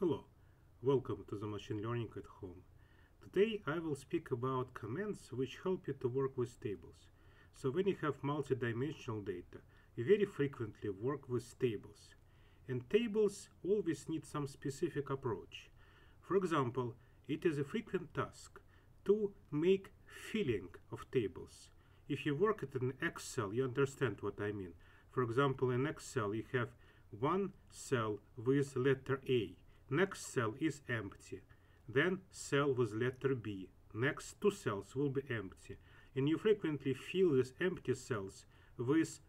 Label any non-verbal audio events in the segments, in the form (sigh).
Hello, welcome to the Machine Learning at Home. Today I will speak about commands which help you to work with tables. So when you have multidimensional data, you very frequently work with tables. And tables always need some specific approach. For example, it is a frequent task to make filling of tables. If you work at an Excel, you understand what I mean. For example, in Excel, you have one cell with letter A. Next cell is empty. Then cell with letter B. Next two cells will be empty. And you frequently fill these empty cells with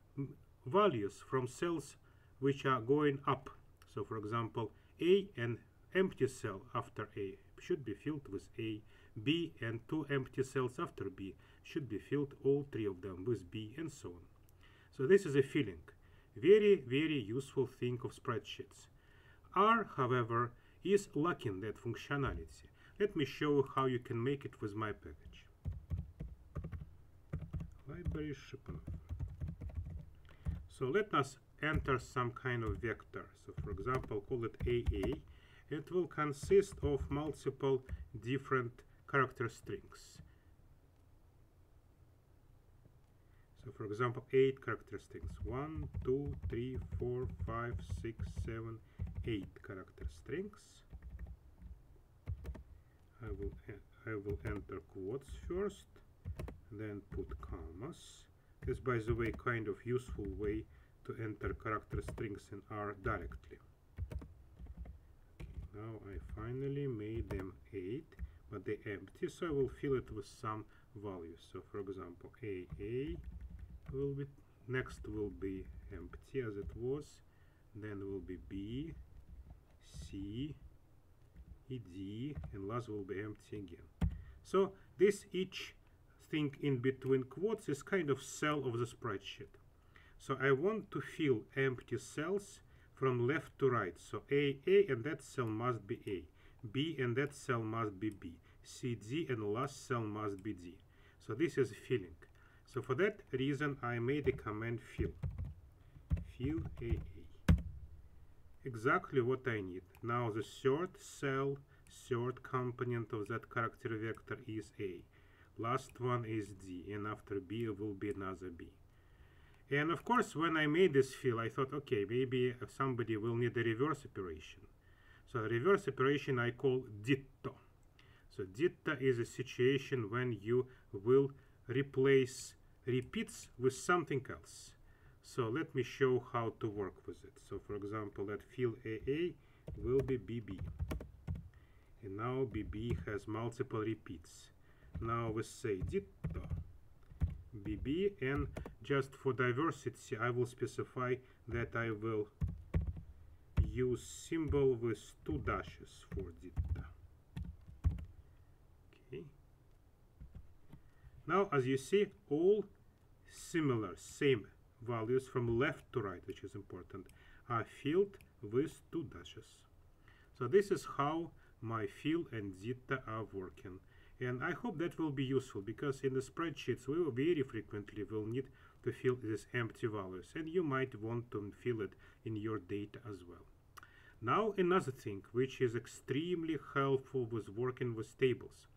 values from cells which are going up. So for example, A and empty cell after A should be filled with A. B and two empty cells after B should be filled, all three of them, with B and so on. So this is a filling. Very, very useful thing of spreadsheets. R, however, is lacking that functionality. Let me show how you can make it with my package. Library. So let us enter some kind of vector. So for example, call it AA. It will consist of multiple different character strings. So for example, eight character strings. One, two, three, four, five, six, seven, eight character strings. I will I will enter quotes first, then put commas. This, by the way, kind of useful way to enter character strings in R directly. Okay, now I finally made them 8, but they empty, so I will fill it with some values. So for example, AA will be next will be empty as it was then will be B C E D and last will be empty again. So this each thing in between quotes is kind of cell of the spreadsheet. So I want to fill empty cells from left to right. So A A and that cell must be A. B and that cell must be B. C D and last cell must be D. So this is filling so for that reason, I made a command fill. Fill AA. Exactly what I need. Now the third cell, third component of that character vector is A. Last one is D, and after B will be another B. And of course, when I made this fill, I thought, okay, maybe somebody will need a reverse operation. So reverse operation I call ditto. So ditto is a situation when you will replace repeats with something else. So let me show how to work with it. So for example, let fill AA will be BB. And now BB has multiple repeats. Now we say ditto BB and just for diversity I will specify that I will use symbol with two dashes for ditto. Okay. Now as you see all similar, same values from left to right, which is important, are filled with two dashes. So this is how my fill and zeta are working. And I hope that will be useful because in the spreadsheets we very frequently will need to fill these empty values and you might want to fill it in your data as well. Now another thing which is extremely helpful with working with tables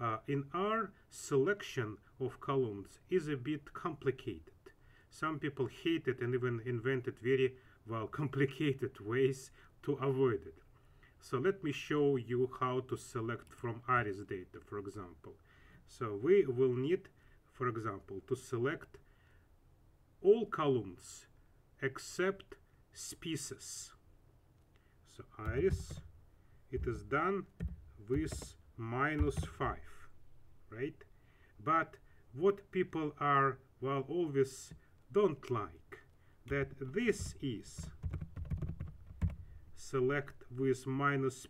uh, in R selection of columns is a bit complicated. Some people hate it and even invented very well (laughs) complicated ways to avoid it. So let me show you how to select from iris data, for example. So we will need, for example, to select all columns except species. So iris, it is done with minus 5 right? But what people are well always don't like that this is select with minus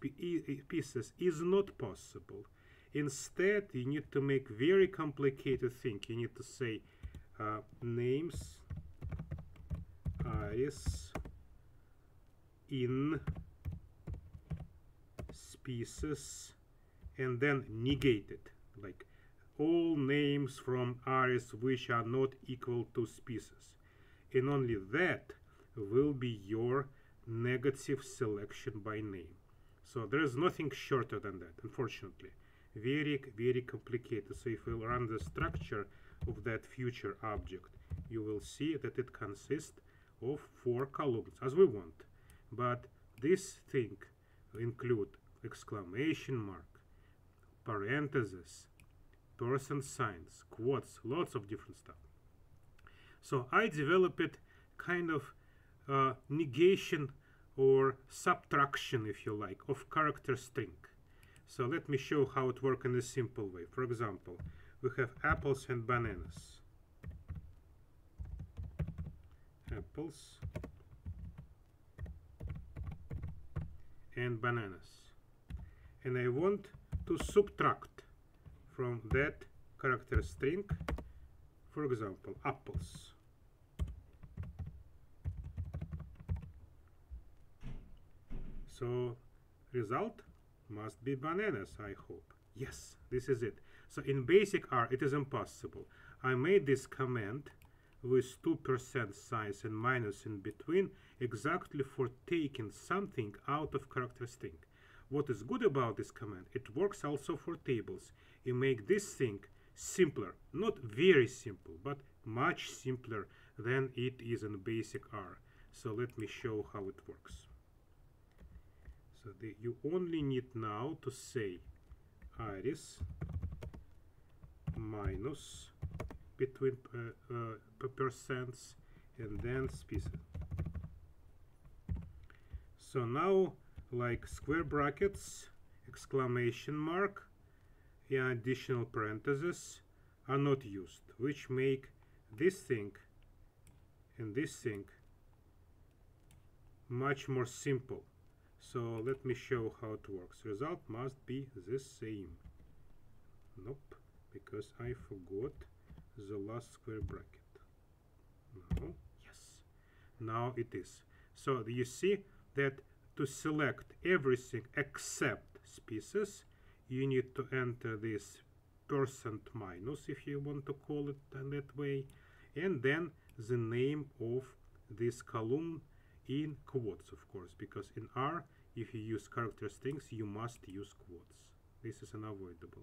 pieces is not possible. Instead you need to make very complicated thing. You need to say uh, names is in species and then negate it like all names from iris which are not equal to species and only that will be your negative selection by name So there is nothing shorter than that, unfortunately. Very, very complicated. So if we run the structure of that future object, you will see that it consists of four columns, as we want. But this thing include exclamation mark, parentheses, person signs, quotes, lots of different stuff. So I developed it kind of uh, negation or subtraction, if you like, of character string. So let me show how it works in a simple way. For example, we have apples and bananas. Apples and bananas. And I want to subtract from that character string, for example, apples. So result must be bananas, I hope. Yes, this is it. So in basic R, it is impossible. I made this command with 2% size and minus in between exactly for taking something out of character string. What is good about this command, it works also for tables. You make this thing simpler, not very simple, but much simpler than it is in basic R. So let me show how it works. So the, you only need now to say iris minus between uh, uh, percents and then species. So now like square brackets, exclamation mark, and additional parentheses are not used, which make this thing and this thing much more simple. So let me show how it works. Result must be the same. Nope, because I forgot the last square bracket. No, yes. Now it is. So do you see that to select everything except species, you need to enter this percent minus, if you want to call it that way, and then the name of this column in quotes, of course, because in R, if you use character strings, you must use quotes. This is unavoidable.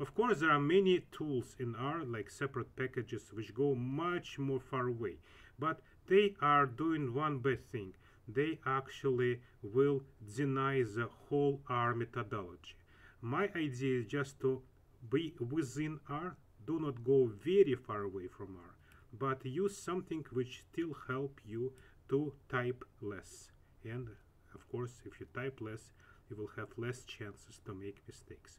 Of course, there are many tools in R, like separate packages, which go much more far away, but they are doing one bad thing they actually will deny the whole R methodology. My idea is just to be within R, do not go very far away from R, but use something which still help you to type less. And of course, if you type less, you will have less chances to make mistakes.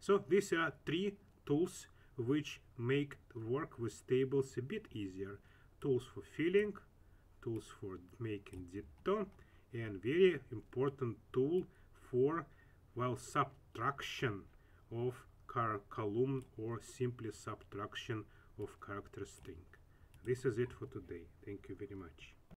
So these are three tools which make work with tables a bit easier. Tools for filling, tools for making ditto and very important tool for well subtraction of column or simply subtraction of character string. This is it for today. Thank you very much.